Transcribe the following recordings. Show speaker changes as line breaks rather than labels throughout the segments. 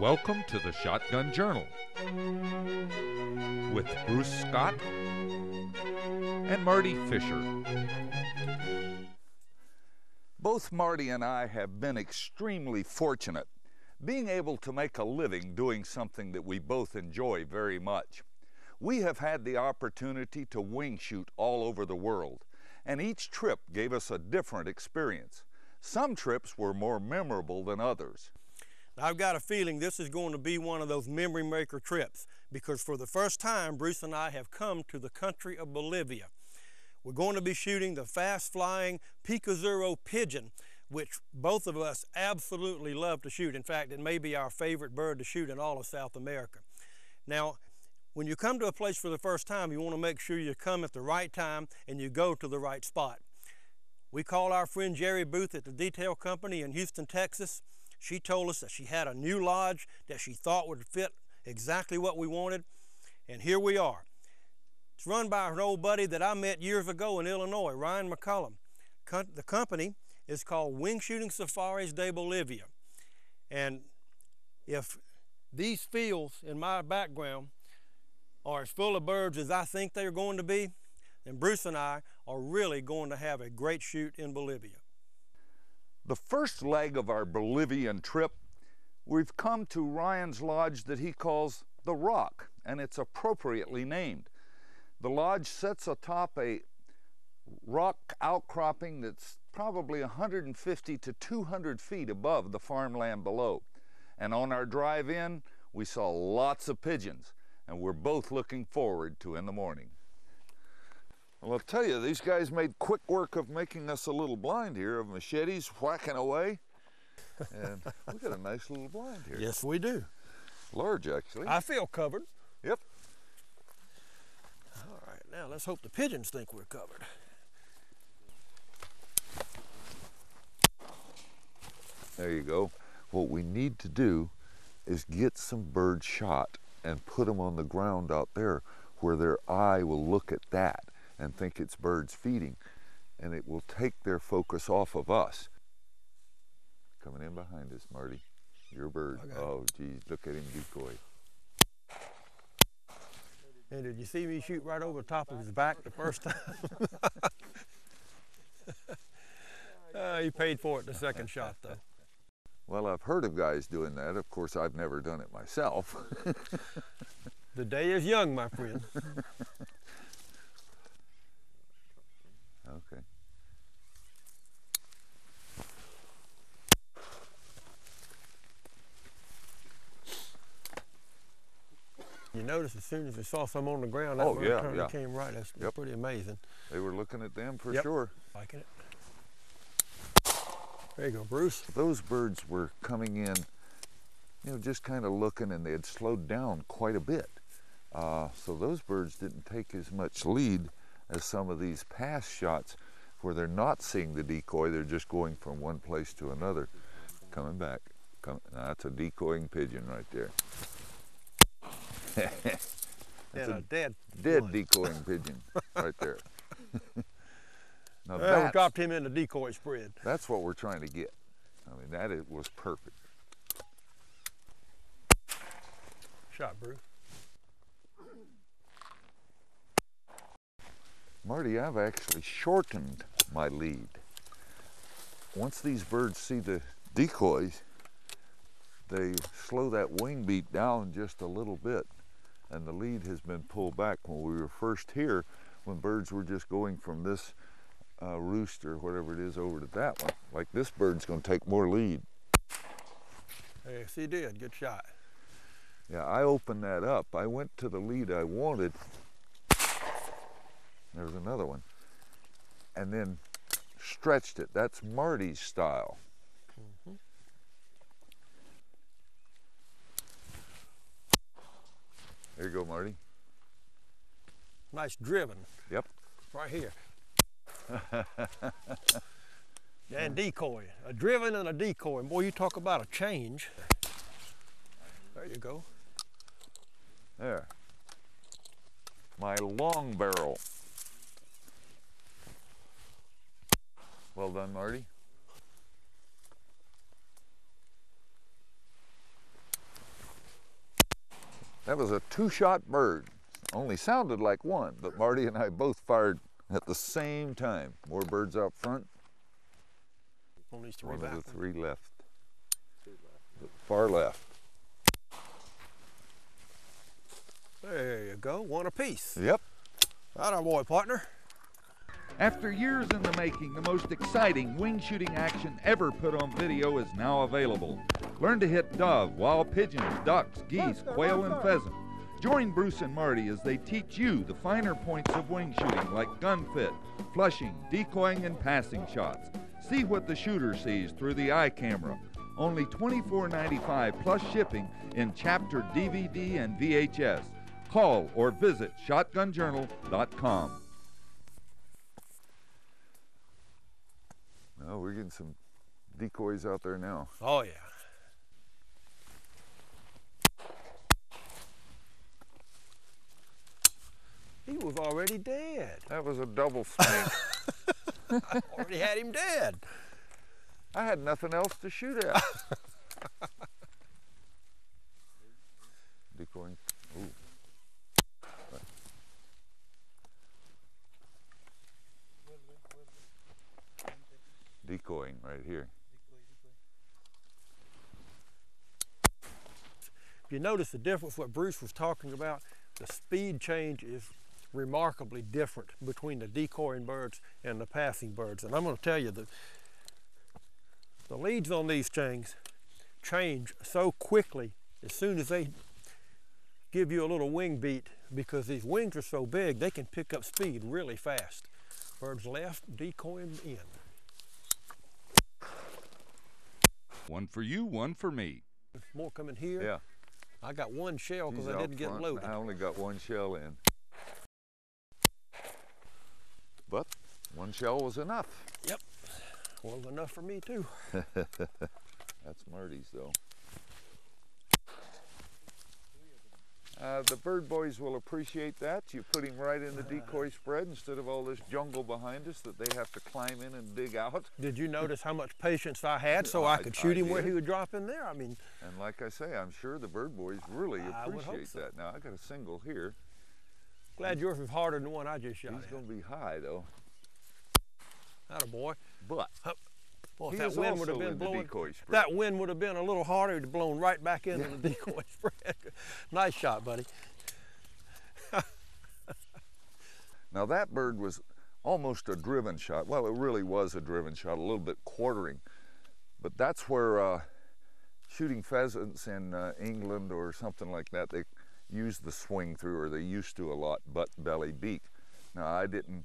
Welcome to the Shotgun Journal with Bruce Scott and Marty Fisher.
Both Marty and I have been extremely fortunate, being able to make a living doing something that we both enjoy very much. We have had the opportunity to wing shoot all over the world, and each trip gave us a different experience. Some trips were more memorable than others.
I've got a feeling this is going to be one of those memory maker trips because for the first time, Bruce and I have come to the country of Bolivia. We're going to be shooting the fast flying Picazuro pigeon, which both of us absolutely love to shoot. In fact, it may be our favorite bird to shoot in all of South America. Now, when you come to a place for the first time, you want to make sure you come at the right time and you go to the right spot. We called our friend Jerry Booth at the detail company in Houston, Texas. She told us that she had a new lodge that she thought would fit exactly what we wanted. And here we are. It's run by an old buddy that I met years ago in Illinois, Ryan McCullum. The company is called Wing Shooting Safaris de Bolivia. And if these fields in my background are as full of birds as I think they're going to be, then Bruce and I are really going to have a great shoot in Bolivia.
The first leg of our Bolivian trip, we've come to Ryan's lodge that he calls The Rock, and it's appropriately named. The lodge sits atop a rock outcropping that's probably 150 to 200 feet above the farmland below. And on our drive in, we saw lots of pigeons, and we're both looking forward to in the morning. Well, I'll tell you, these guys made quick work of making us a little blind here of machetes whacking away. And we got a nice little blind here.
Yes, we do.
Large, actually.
I feel covered.
Yep.
All right, now let's hope the pigeons think we're covered.
There you go. What we need to do is get some bird shot and put them on the ground out there where their eye will look at that and think it's birds feeding, and it will take their focus off of us. Coming in behind us, Marty. Your bird.
Okay.
Oh, geez, look at him decoy.
And did you see me shoot right over the top of his back the first time? uh, he paid for it the second shot, though.
Well, I've heard of guys doing that. Of course, I've never done it myself.
The day is young, my friend.
okay.
You notice as soon as we saw some on the ground, that
Oh, yeah, yeah.
came right. That's
Yep.
pretty amazing.
They were looking at them for
Yep.
sure.
Liking it. There you go, Bruce.
Those birds were coming in, you know, just kind of looking, and they had slowed down quite a bit. Uh, so those birds didn't take as much lead as some of these past shots where they're not seeing the decoy, they're just going from one place to another. Coming back. Come, now that's a decoying pigeon right there. that's
And
a
a dead.
dead decoying pigeon right there. now
Well, we dropped him in the decoy spread.
that's what we're trying to get. I mean, that it was perfect.
Shot, Bruce.
Marty, I've actually shortened my lead. Once these birds see the decoys, they slow that wing beat down just a little bit, and the lead has been pulled back. When we were first here, when birds were just going from this uh, roost or whatever it is over to that one, like this bird's going to take more lead.
Yes, he did. Good shot.
Yeah, I opened that up. I went to the lead I wanted. There's another one. And then stretched it. That's Marty's style. There you go, Marty.
Nice driven.
Yep.
Right here. and decoy. A driven and a decoy. And boy, you talk about a change. There you go.
There. My long barrel. Well done, Marty. That was a two-shot bird. Only sounded like one, but Marty and I both fired at the same time. More birds out front.
On three
One
back
of the three left. The Far left.
There you go, one apiece.
Yep.
Right on, boy, partner.
After years in the making, the most exciting wing shooting action ever put on video is now available. Learn to hit dove, wild pigeons, ducks, geese, quail, and pheasant. Join Bruce and Marty as they teach you the finer points of wing shooting like gun fit, flushing, decoying, and passing shots. See what the shooter sees through the eye camera. Only $24.95 plus shipping in chapter DVD and VHS. Call or visit shotgunjournal.com.
Oh, we're getting some decoys out there now.
Oh, yeah. He was already dead.
That was a double snake.
Already had him dead.
I had nothing else to shoot at. Decoying. Ooh. Decoying right here.
If you notice the difference, what Bruce was talking about, the speed change is remarkably different between the decoying birds and the passing birds. And I'm going to tell you that the leads on these things change so quickly as soon as they give you a little wing beat because these wings are so big they can pick up speed really fast. Birds left, decoying in.
One for you, one for me.
More coming here.
Yeah.
I got one shell because I didn't get
front.
loaded.
I only got one shell in. But one shell was enough.
Well, enough for me too.
That's Marty's though. Uh, the bird boys will appreciate that. You put him right in the decoy spread instead of all this jungle behind us that they have to climb in and dig out.
Did you notice how much patience I had so
I-
I could shoot
I
him where he would drop in there? I mean,
And like I say, I'm sure the bird boys really
I would hope
appreciate
so.
that. Now I got a single here.
glad yours was harder than the one I just shot.
He's going to be high though.
That a boy.
But
Boy,
he
if that wind would have been blowing, that wind would have been a little harder. It'd blown right back into the decoy spread. nice shot, buddy.
Now that bird was almost a driven shot. Well, it really was a driven shot, a little bit quartering. But that's where uh, shooting pheasants in uh, England or something like that, they use the swing through, or they used to a lot, butt, belly, beak. Now I didn't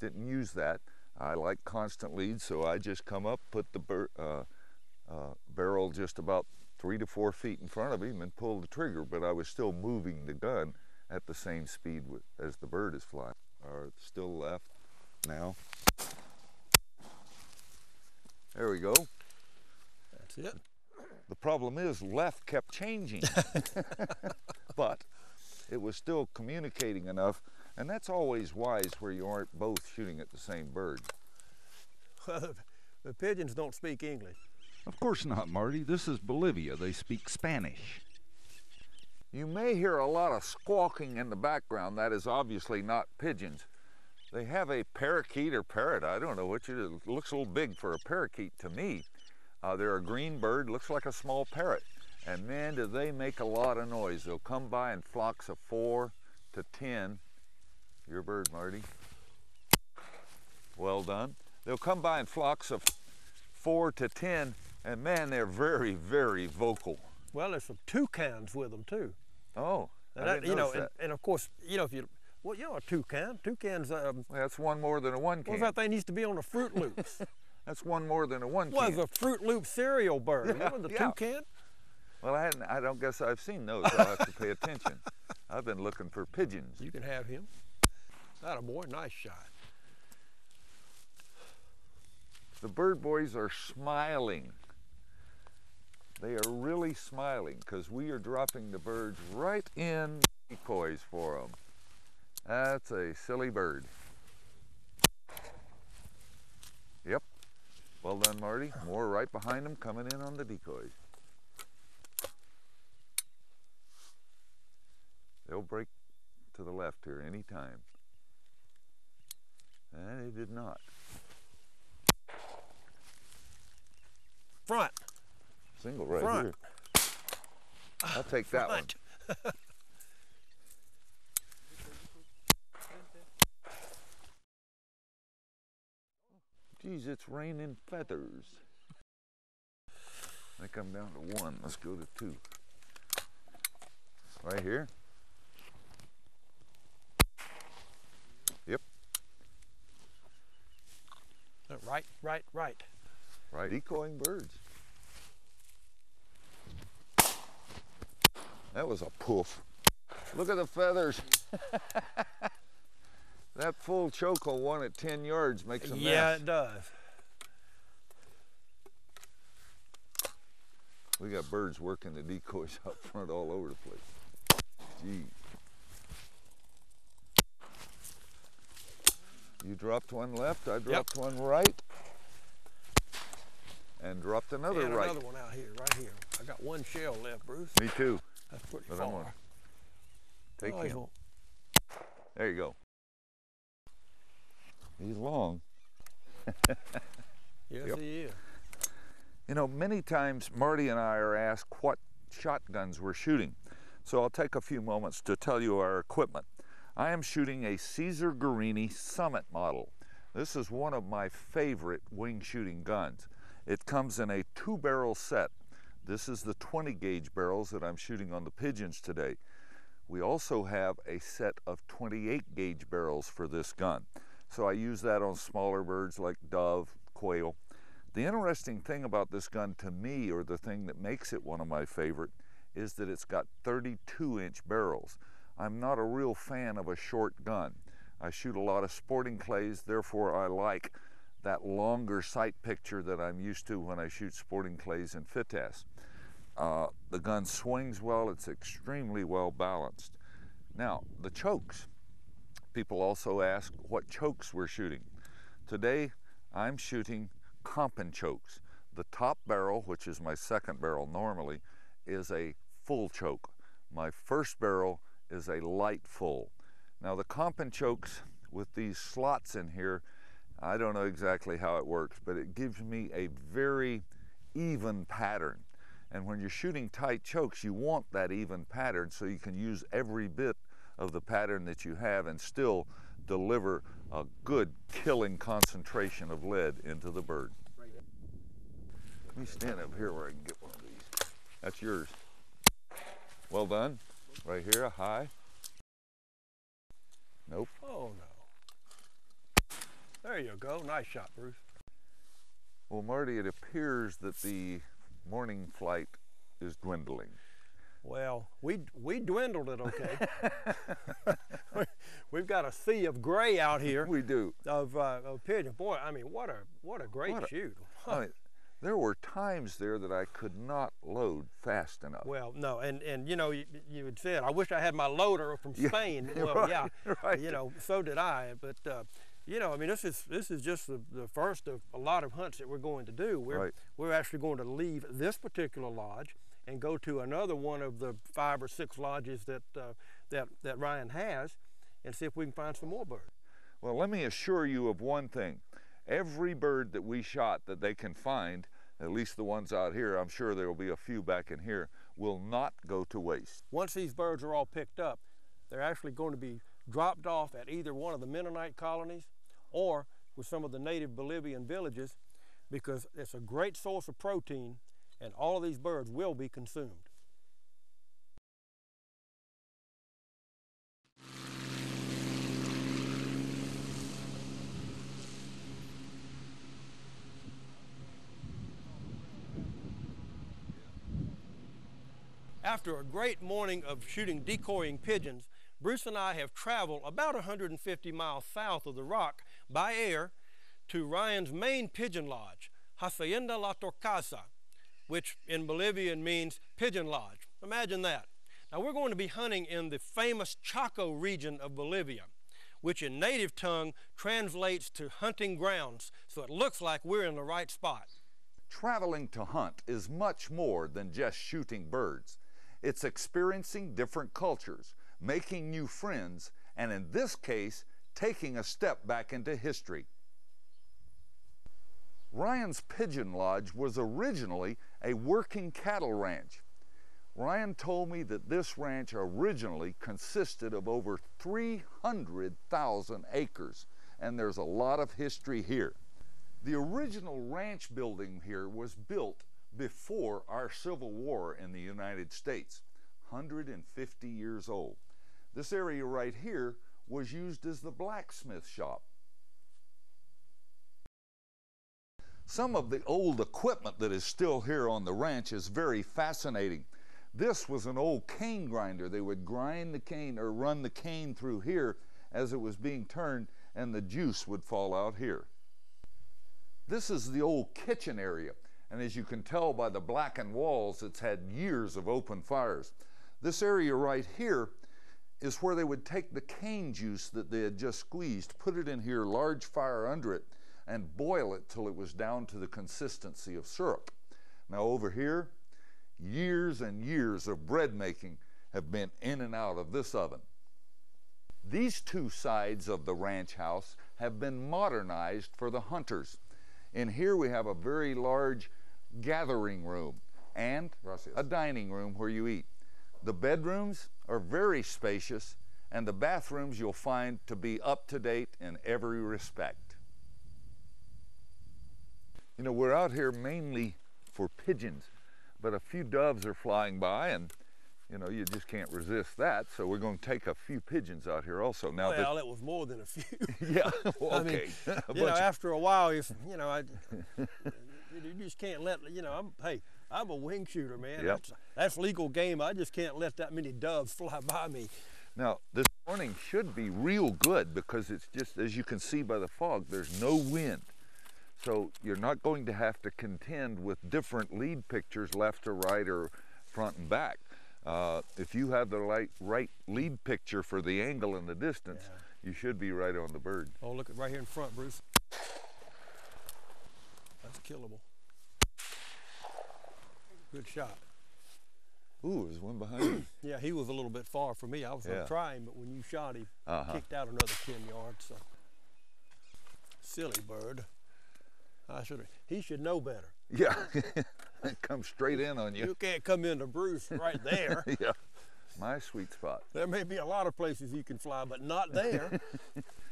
didn't use that. I like constant lead, so I just come up, put the uh, uh, barrel just about three to four feet in front of him, and pull the trigger. But I was still moving the gun at the same speed as the bird is flying. Or still left now. There we go.
That's it.
The problem is left kept changing, but it was still communicating enough, and that's always wise where you aren't both shooting at the same bird.
the pigeons don't speak English.
Of course not, Marty. This is Bolivia. They speak Spanish.
You may hear a lot of squawking in the background. That is obviously not pigeons. They have a parakeet or parrot. I don't know which it is. It looks a little big for a parakeet to me. Uh, they're a green bird, looks like a small parrot. And man, do they make a lot of noise. They'll come by in flocks of four to ten. Your bird, Marty. Well done. They'll come by in flocks of four to ten, and man, they're very, very vocal.
Well, there's some toucans with them too.
Oh, I
that-
didn't
you know, and, and of course, you know, if you, well, you know, a toucan. Toucans. Um,
Well, that's one more than a one
what
can.
that thing used to be on the Fruit Loops?
That's one more than a one
was
can.
a Froot Loop cereal bird.
Yeah,
Remember the
yeah.
toucan?
Well, I hadn't. I don't guess I've seen those. So I'll have to pay attention. I've been looking for pigeons.
You can have him. That a boy, nice shot.
The bird boys are smiling. They are really smiling because we are dropping the birds right in decoys for them. That's a silly bird. Yep. Well done, Marty. More right behind him, coming in on the decoys. They'll break to the left here anytime. And they did not.
Front.
Single right
Front.
here. I'll take that one.
Front.
Geez, it's raining feathers. I think I'm down to one. Let's go to two. Right here.
Right, right, right.
right. Decoying birds. That was a poof. Look at the feathers. that full chokehold one at 10 yards makes a mess.
Yeah, it does.
We got birds working the decoys up front all over the place. Gee. You dropped one left, I dropped one right. And dropped another
and
right.
another one out here, right here. I got one shell left, Bruce.
Me too.
That's pretty
But
far.
gonna Take
Oh,
him. There you go. He's long.
Yes,
Yep.
he is.
You know, many times Marty and I are asked what shotguns we're shooting. So I'll take a few moments to tell you our equipment. I am shooting a Caesar Guerini Summit model. This is one of my favorite wing shooting guns. It comes in a two barrel set. This is the 20 gauge barrels that I'm shooting on the pigeons today. We also have a set of 28 gauge barrels for this gun. So I use that on smaller birds like dove, quail. The interesting thing about this gun to me, or the thing that makes it one of my favorite, is that it's got 32 inch barrels. I'm not a real fan of a short gun. I shoot a lot of sporting clays, therefore I like that longer sight picture that I'm used to when I shoot sporting clays and FITASC. Uh, the gun swings well, it's extremely well balanced. Now, the chokes. People also ask what chokes we're shooting. Today, I'm shooting Comp-N-Chokes. The top barrel, which is my second barrel normally, is a full choke. My first barrel is a light full. Now the Comp-N-Chokes with these slots in here, I don't know exactly how it works, but it gives me a very even pattern. And when you're shooting tight chokes, you want that even pattern so you can use every bit of the pattern that you have and still deliver a good killing concentration of lead into the bird. Let me stand up here where I can get one of these. That's yours. Well done. Right here, a high. Nope.
Oh, no. There you go. Nice shot, Bruce.
Well, Marty, it appears that the morning flight is dwindling.
Well, we we dwindled it, okay. We've got a sea of gray out here
We do.
of, uh, of pigeon. Boy, I mean, what a what a great
What a-
shoot.
I mean, there were times there that I could not load fast enough.
Well, no, and and you know, you, you had said, I wish I had my loader from
Yeah,
Spain. Well,
right,
yeah,
right.
you know, so did I. But uh, you know, I mean, this is this is just the, the first of a lot of hunts that we're going to do. We're
Right.
we're actually going to leave this particular lodge and go to another one of the five or six lodges that uh, that that Ryan has, and see if we can find some more birds.
Well, let me assure you of one thing. Every bird that we shot that they can find, at least the ones out here, I'm sure there will be a few back in here, will not go to waste.
Once these birds are all picked up, they're actually going to be dropped off at either one of the Mennonite colonies or with some of the native Bolivian villages because it's a great source of protein and all of these birds will be consumed. After a great morning of shooting decoying pigeons, Bruce and I have traveled about 150 miles south of the rock by air to Ryan's main pigeon lodge, Hacienda La Torcaza, which in Bolivian means pigeon lodge. Imagine that. Now we're going to be hunting in the famous Chaco region of Bolivia. which in native tongue translates to hunting grounds, so it looks like we're in the right spot.
Traveling to hunt is much more than just shooting birds. It's experiencing different cultures, making new friends, and in this case, taking a step back into history. Ryan's Pigeon Lodge was originally a working cattle ranch. Ryan told me that this ranch originally consisted of over 300,000 acres, and there's a lot of history here. The original ranch building here was built before our Civil War in the United States, 150 years old. This area right here was used as the blacksmith shop. Some of the old equipment that is still here on the ranch is very fascinating. This was an old cane grinder. They would grind the cane or run the cane through here as it was being turned and the juice would fall out here. This is the old kitchen area and as you can tell by the blackened walls it's had years of open fires. This area right here is where they would take the cane juice that they had just squeezed, put it in here, large fire under it, and boil it till it was down to the consistency of syrup. Now over here, years and years of bread making have been in and out of this oven. These two sides of the ranch house have been modernized for the hunters. In here we have a very large gathering room and
Gracias.
a dining room where you eat. The bedrooms are very spacious and the bathrooms you'll find to be up to date in every respect. You know, we're out here mainly for pigeons, but a few doves are flying by and you know, you just can't resist that. So we're going to take a few pigeons out here also. Now that-
well, it was more than a few.
yeah, well,
I mean,
okay.
You know, after a while, if you know, I, you just can't let you know. I'm hey, I'm a wing shooter, man.
Yep.
That's, that's legal game. I just can't let that many doves fly by me.
Now, this morning should be real good because it's just, as you can see by the fog, there's no wind. So you're not going to have to contend with different lead pictures left or right or front and back. Uh, if you have the right, right lead picture for the angle and the distance, you should be right on the bird.
Oh, look at right here in front, Bruce. That's killable. Good shot.
Ooh, there's one behind you.
Yeah, he was a little bit far for me. I was
Yeah.
gonna try him, but when you shot him,
Uh-huh.
kicked out another ten yards. So silly bird. I should. He should know better.
Yeah, it comes straight in on you.
You can't come into Bruce right there.
yeah, my sweet spot.
there may be a lot of places you can fly, but not there.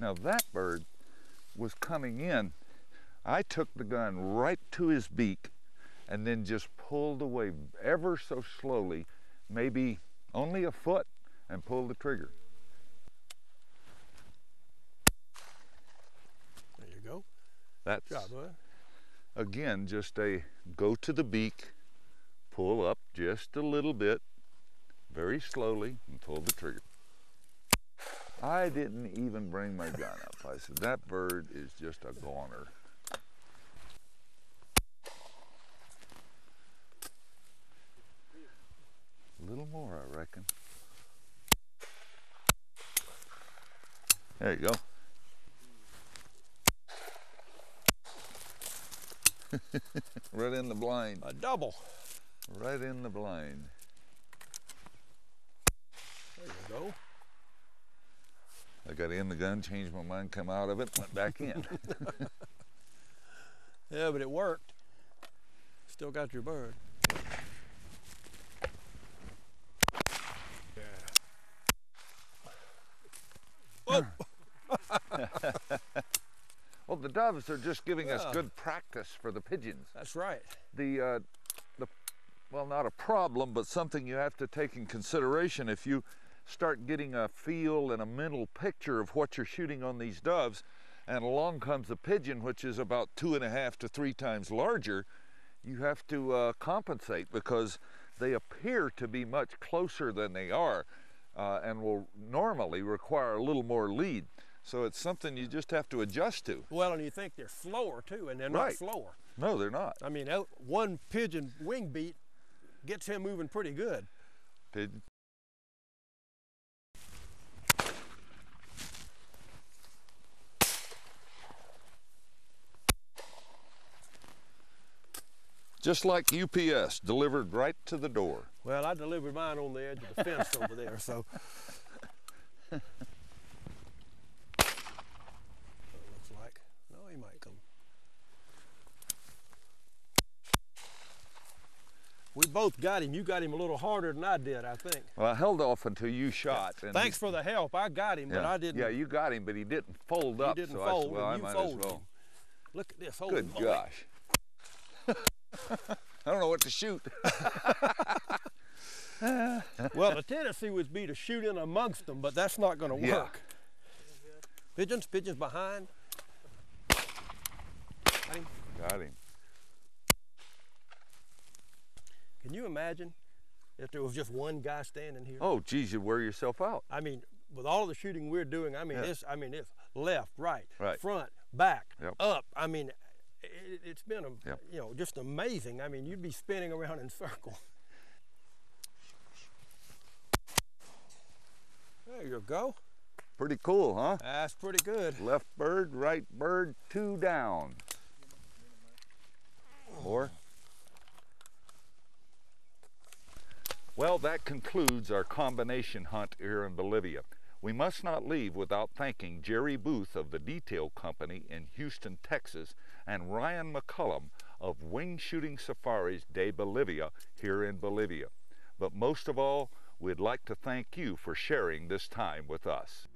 Now that bird was coming in. I took the gun right to his beak and then just pulled away ever so slowly, maybe only a foot, and pulled the trigger.
there you go.
That's
Good job,
again just a go to the beak, pull up just a little bit, very slowly, and pull the trigger. I didn't even bring my gun up. I said, that bird is just a goner. A little more, I reckon. There you go. right in the blind.
A double.
Right in the blind.
There you go.
I got in the gun, changed my mind, come out of it, went back in.
Yeah, but it worked. Still got your bird. Yeah.
well, the doves are just giving us good practice for the pigeons.
That's right.
The, uh, the, well, not a problem, but something you have to take in consideration if you start getting a feel and a mental picture of what you're shooting on these doves, and along comes a pigeon, which is about two and a half to three times larger, you have to uh, compensate because they appear to be much closer than they are uh, and will normally require a little more lead. So it's something you just have to adjust to.
Well, and you think they're slower too, and they're not slower.
No, they're not.
I mean, one pigeon wing beat gets him moving pretty good.
Just like UPS, delivered right to the door.
Well, I delivered mine on the edge of the fence over there, so. it looks like. No, he might come. We both got him. You got him a little harder than I did, I think.
Well, I held off until you shot. and
Thanks
he-
for the help. I got him, but I didn't.
Yeah, you got him, but he didn't fold
he
up.
didn't
so
fold,
I well, I
you
might as
folded
well.
him. Look at this. Holy
Good
moly.
gosh. I don't know what to shoot.
Well, the tendency would be to shoot in amongst them, but that's not going to
Yeah.
work. Pigeons, pigeons behind. Got him.
Got him.
Can you imagine if there was just one guy standing here?
Oh, geez, you wear yourself out.
I mean, with all the shooting we're doing, I mean,
Yeah.
it's, I mean, it's left, right,
Right.
front, back,
Yep.
up. I mean, it, it's been, a,
Yep.
you know, just amazing. I mean, you'd be spinning around in circles. There you go.
Pretty cool, huh?
That's pretty good.
Left bird, right bird, two down. More? Well, that concludes our combination hunt here in Bolivia. We must not leave without thanking Jerry Booth of the Detail Company in Houston, Texas, and Ryan McCullum of Wing Shooting Safaris de Bolivia here in Bolivia. But most of all, we'd like to thank you for sharing this time with us.